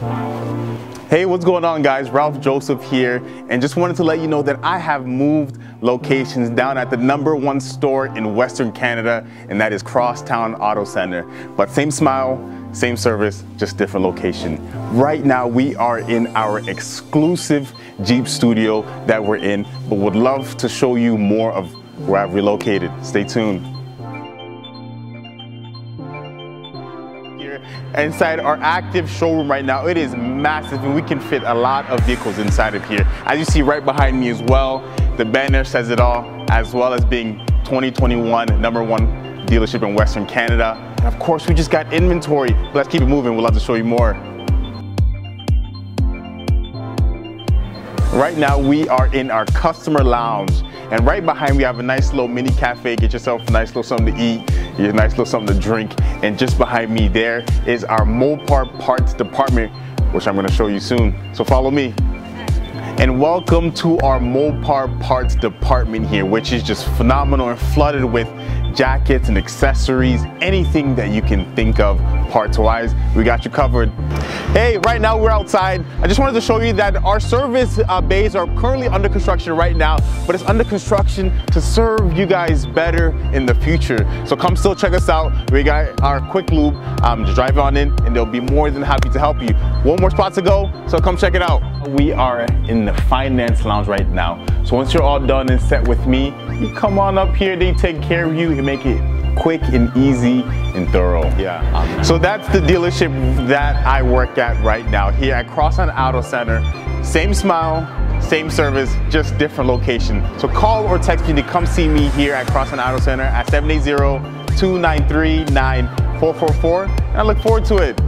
Hey, what's going on guys? Ralph Joseph here and just wanted to let you know that I have moved locations down at the number one store in Western Canada and that is Crosstown Auto Center. But same smile, same service, just different location. Right now we are in our exclusive Jeep studio that we're in, but would love to show you more of where I've relocated. Stay tuned. Inside our active showroom right now. It is massive and we can fit a lot of vehicles inside of here. As you see right behind me as well, the banner says it all, as well as being 2021 number one dealership in Western Canada. And of course, we just got inventory. Let's keep it moving. We'll love to show you more. Right now, we are in our customer lounge. And right behind we have a nice little mini cafe. Get yourself a nice little something to eat, a nice little something to drink. And just behind me there is our Mopar parts department, which I'm gonna show you soon. So follow me. And welcome to our Mopar parts department here, which is just phenomenal and flooded with jackets and accessories, anything that you can think of parts wise, we got you covered. Hey, right now we're outside. I just wanted to show you that our service uh, bays are currently under construction right now, but it's under construction to serve you guys better in the future. So come still check us out. We got our quick lube. Um, just drive on in and they'll be more than happy to help you. One more spot to go, so come check it out. We are in the finance lounge right now. So once you're all done and set with me, you come on up here, they take care of you and make it quick and easy and thorough. Yeah. Um, so that's the dealership that I work at right now here at Crosstown Auto Center. Same smile, same service, just different location. So call or text me to come see me here at Crosstown Auto Center at 780-293-9444 and I look forward to it.